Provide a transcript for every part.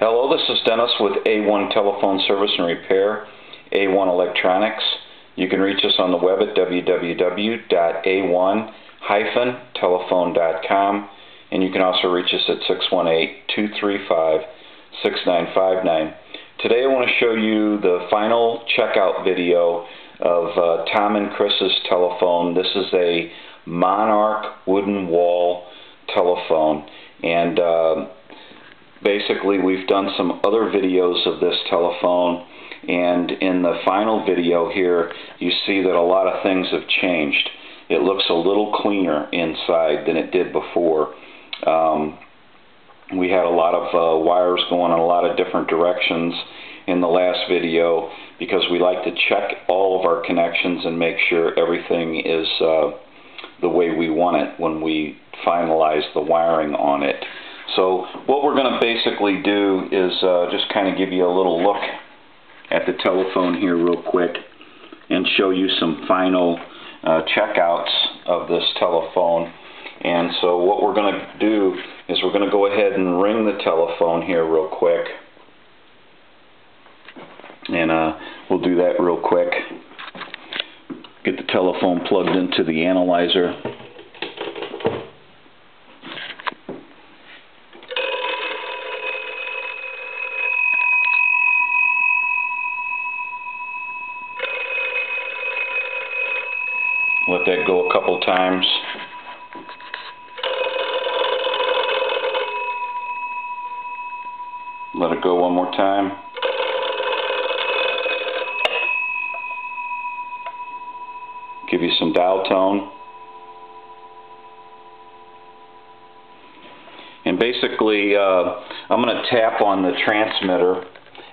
Hello, this is Dennis with A1 Telephone Service and Repair, A1 Electronics. You can reach us on the web at www.a1-telephone.com and you can also reach us at 618-235-6959. Today I want to show you the final checkout video of uh, Tom and Chris's telephone. This is a Monarch wooden wall telephone and uh, basically we've done some other videos of this telephone and in the final video here you see that a lot of things have changed. It looks a little cleaner inside than it did before. Um, we had a lot of uh, wires going in a lot of different directions in the last video because we like to check all of our connections and make sure everything is uh, the way we want it when we finalize the wiring on it. So what we're going to basically do is uh, just kind of give you a little look at the telephone here real quick and show you some final uh, checkouts of this telephone. And so what we're going to do is we're going to go ahead and ring the telephone here real quick. And uh, we'll do that real quick. Get the telephone plugged into the analyzer. Let that go a couple times. Let it go one more time. Give you some dial tone. And basically, uh, I'm going to tap on the transmitter,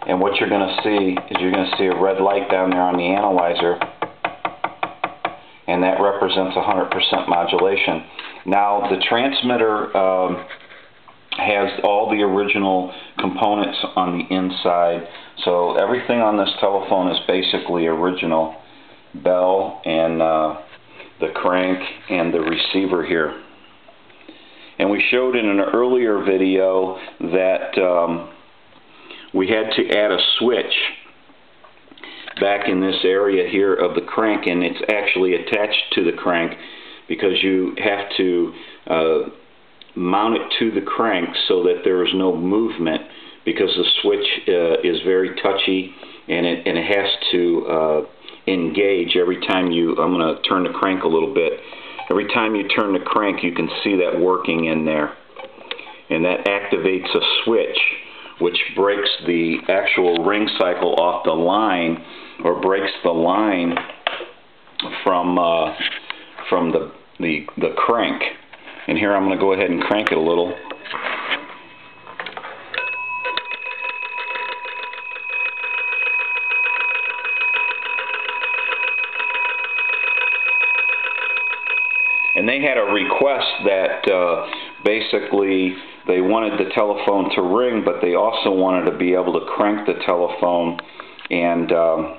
and what you're going to see is you're going to see a red light down there on the analyzer and that represents 100% modulation. Now the transmitter um, has all the original components on the inside, so everything on this telephone is basically original. Bell and uh, the crank and the receiver here. And we showed in an earlier video that um, we had to add a switch back in this area here of the crank and it's actually attached to the crank because you have to uh, mount it to the crank so that there is no movement because the switch uh, is very touchy and it, and it has to uh, engage every time you, I'm going to turn the crank a little bit, every time you turn the crank you can see that working in there. And that activates a switch which breaks the actual ring cycle off the line or breaks the line from uh, from the, the the crank. And here I'm going to go ahead and crank it a little. And they had a request that uh, basically they wanted the telephone to ring, but they also wanted to be able to crank the telephone and um,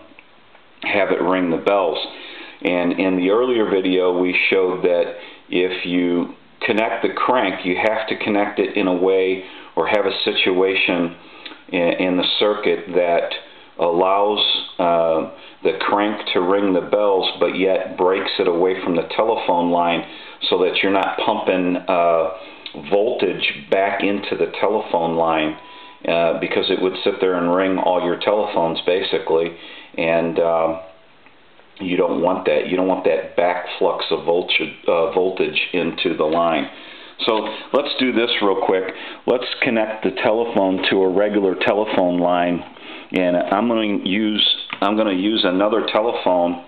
have it ring the bells. And in the earlier video, we showed that if you connect the crank, you have to connect it in a way or have a situation in, in the circuit that allows uh, the crank to ring the bells, but yet breaks it away from the telephone line so that you're not pumping uh, voltage back into the telephone line uh, because it would sit there and ring all your telephones basically and uh, you don't want that. You don't want that backflux of voltage, uh, voltage into the line. So let's do this real quick. Let's connect the telephone to a regular telephone line, and I'm going to use I'm going to use another telephone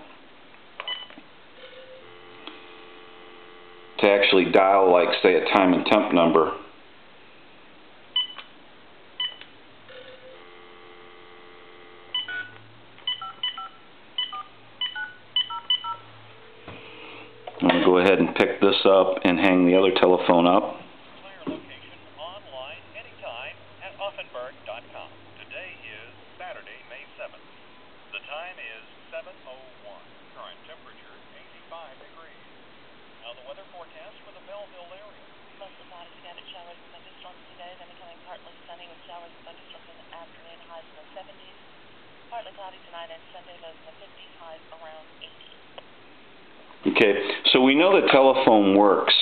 to actually dial, like say, a time and temp number. I'm going to go ahead and pick this up and hang the other telephone up. Today is Saturday, May 7th. The time is 7.01. Current temperature 85 degrees. Now the weather forecast for the Belleville area. Mostly cloudy, scattered showers and thunderstorms today, then becoming partly sunny with showers and thunderstorms in the afternoon, highs in the 70s. Partly cloudy tonight and Sunday, lows in the 50s, highs around 80. Okay, so we know the telephone works,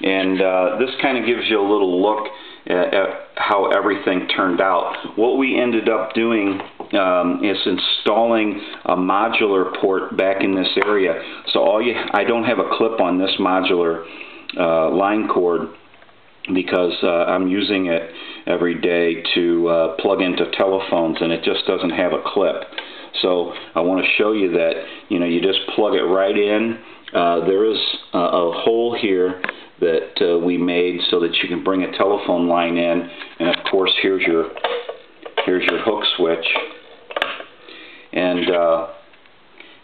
and uh, this kind of gives you a little look at, at how everything turned out. What we ended up doing um, is installing a modular port back in this area. So all you, I don't have a clip on this modular uh, line cord because uh, I'm using it every day to uh, plug into telephones and it just doesn't have a clip. So I want to show you that you know you just plug it right in. Uh, there is a, a hole here that uh, we made so that you can bring a telephone line in. And of course here's your here's your hook switch. And uh,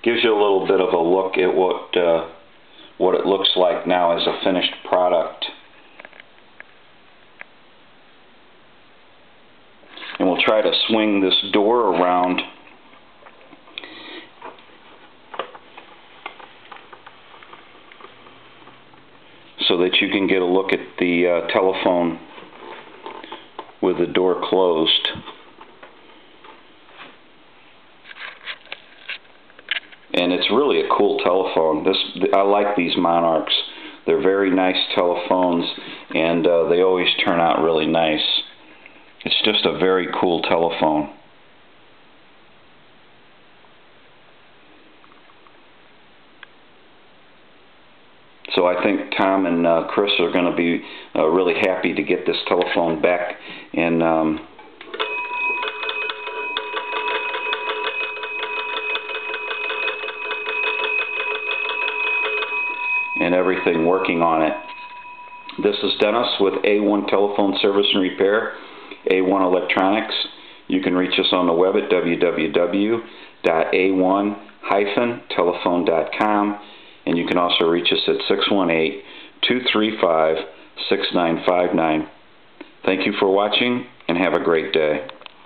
gives you a little bit of a look at what uh, what it looks like now as a finished product. And we'll try to swing this door around so that you can get a look at the uh, telephone with the door closed. And it's really a cool telephone. This I like these Monarchs. They're very nice telephones, and uh, they always turn out really nice. It's just a very cool telephone. So I think Tom and uh, Chris are going to be uh, really happy to get this telephone back and um, and everything working on it. This is Dennis with A1 Telephone Service and Repair, A1 Electronics. You can reach us on the web at www.a1-telephone.com and you can also reach us at 618-235-6959. Thank you for watching and have a great day.